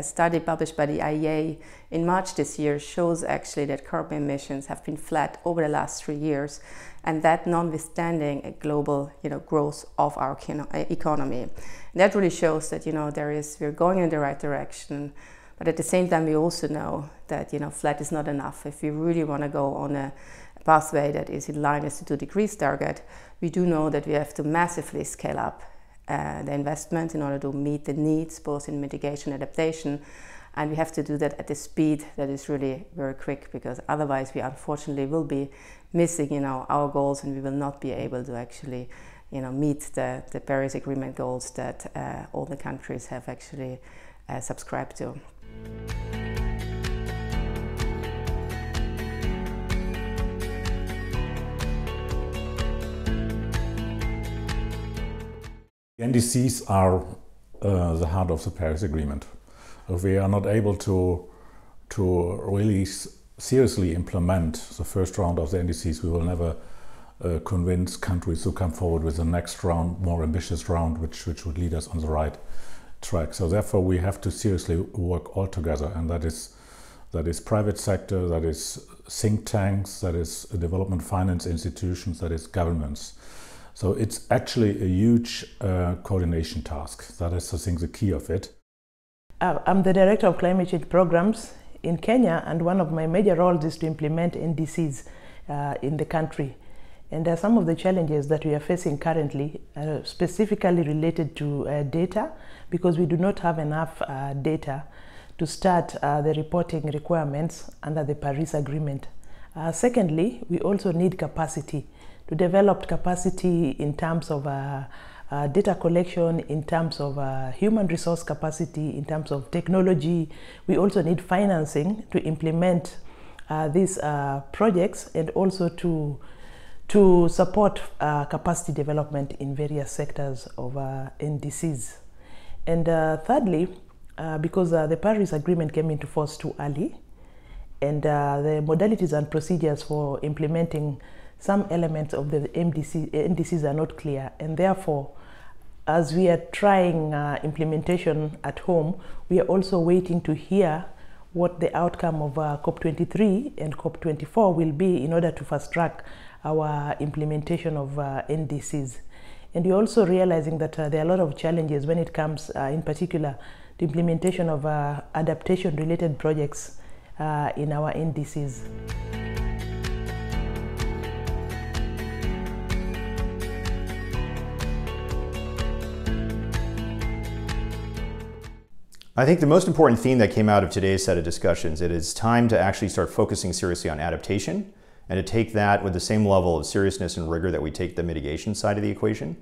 a study published by the IEA in March this year shows actually that carbon emissions have been flat over the last three years, and that notwithstanding a global you know, growth of our uh, economy. And that really shows that you know, there is, we're going in the right direction, but at the same time, we also know that you know, flat is not enough. If we really want to go on a pathway that is in line with the two degrees target, we do know that we have to massively scale up uh, the investment in order to meet the needs both in mitigation and adaptation. And we have to do that at the speed that is really very quick because otherwise we unfortunately will be missing you know, our goals and we will not be able to actually you know, meet the, the Paris Agreement goals that uh, all the countries have actually uh, subscribed to. The NDCs are uh, the heart of the Paris Agreement. If we are not able to, to really seriously implement the first round of the NDCs, we will never uh, convince countries to come forward with the next round, more ambitious round, which, which would lead us on the right track. So therefore, we have to seriously work all together, and that is that is private sector, that is think tanks, that is development finance institutions, that is governments. So it's actually a huge uh, coordination task. That is, I think, the key of it. Uh, I'm the director of climate change programs in Kenya, and one of my major roles is to implement NDCs uh, in the country. And there are some of the challenges that we are facing currently, uh, specifically related to uh, data, because we do not have enough uh, data to start the reporting requirements under the Paris Agreement. secondly, we also need capacity to develop capacity in terms of uh, uh, data collection, in terms of uh, human resource capacity, in terms of technology. We also need financing to implement uh, these uh, projects and also to, to support uh, capacity development in various sectors of NDCs. And thirdly, because the Paris Agreement came into force too early, and the modalities and procedures for implementing some elements of the MDC, NDCs are not clear and therefore as we are trying uh, implementation at home, we are also waiting to hear what the outcome of uh, COP23 and COP24 will be in order to fast track our implementation of uh, NDCs. And we're also realizing that uh, there are a lot of challenges when it comes, uh, in particular, to implementation of uh, adaptation-related projects in our NDCs. I think the most important theme that came out of today's set of discussions, it is time to actually start focusing seriously on adaptation and to take that with the same level of seriousness and rigor that we take the mitigation side of the equation.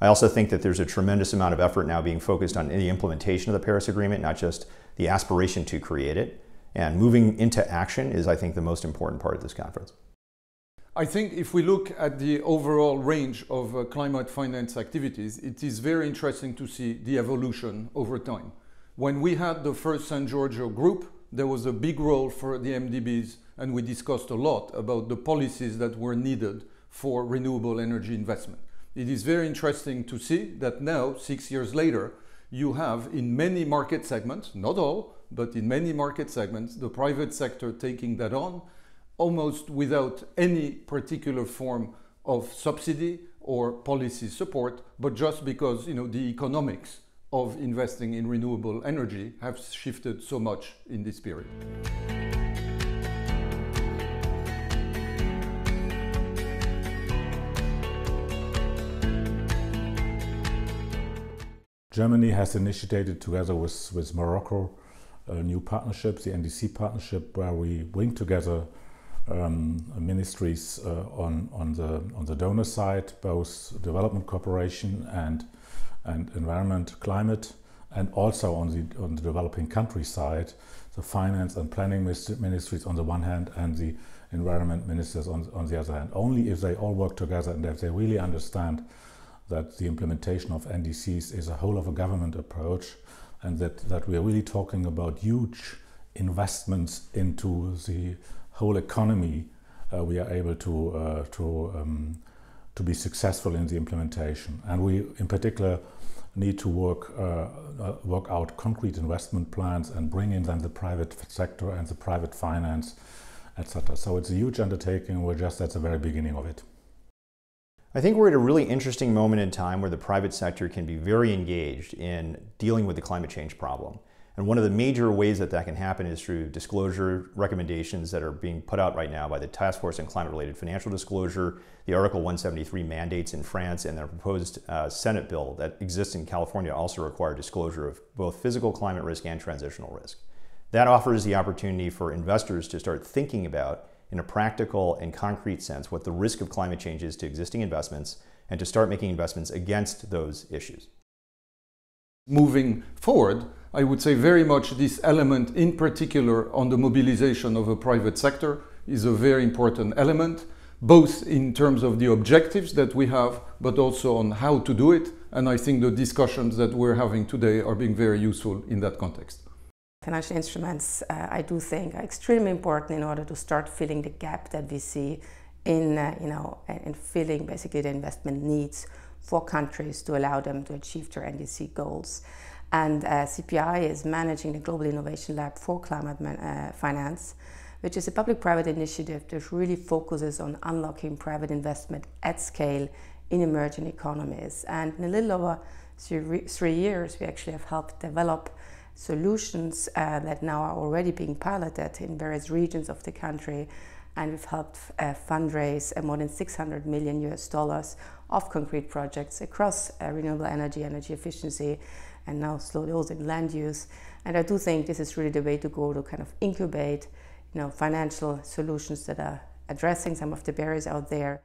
I also think that there's a tremendous amount of effort now being focused on the implementation of the Paris Agreement, not just the aspiration to create it. And moving into action is, I think, the most important part of this conference. I think if we look at the overall range of uh, climate finance activities, it is very interesting to see the evolution over time. When we had the first San Giorgio group, there was a big role for the MDBs and we discussed a lot about the policies that were needed for renewable energy investment. It is very interesting to see that now, six years later, you have in many market segments, not all, but in many market segments, the private sector taking that on almost without any particular form of subsidy or policy support, but just because you know the economics of investing in renewable energy have shifted so much in this period. Germany has initiated together with, with Morocco a new partnership, the NDC partnership, where we bring together um, ministries uh, on, on, the, on the donor side, both development cooperation and and environment, climate, and also on the, on the developing country side, the finance and planning ministries on the one hand and the environment ministers on, on the other hand. Only if they all work together and if they really understand that the implementation of NDCs is a whole of a government approach and that, that we are really talking about huge investments into the whole economy, uh, we are able to, uh, to um, to be successful in the implementation. And we, in particular, need to work uh, uh, work out concrete investment plans and bring in then the private sector and the private finance, etc. So it's a huge undertaking. We're just at the very beginning of it. I think we're at a really interesting moment in time where the private sector can be very engaged in dealing with the climate change problem. And one of the major ways that that can happen is through disclosure recommendations that are being put out right now by the Task Force on Climate Related Financial Disclosure, the Article 173 mandates in France, and the proposed uh, Senate bill that exists in California also require disclosure of both physical climate risk and transitional risk. That offers the opportunity for investors to start thinking about, in a practical and concrete sense, what the risk of climate change is to existing investments and to start making investments against those issues. Moving forward, I would say very much this element in particular on the mobilization of a private sector is a very important element, both in terms of the objectives that we have, but also on how to do it. And I think the discussions that we're having today are being very useful in that context. Financial instruments, uh, I do think, are extremely important in order to start filling the gap that we see in, uh, you know, in filling basically the investment needs for countries to allow them to achieve their NDC goals. And uh, CPI is managing the Global Innovation Lab for Climate uh, Finance, which is a public private initiative that really focuses on unlocking private investment at scale in emerging economies. And in a little over three years, we actually have helped develop solutions uh, that now are already being piloted in various regions of the country. And we've helped uh, fundraise more than 600 million US dollars of concrete projects across uh, renewable energy, energy efficiency, and now slowly also in land use. And I do think this is really the way to go to kind of incubate, you know, financial solutions that are addressing some of the barriers out there.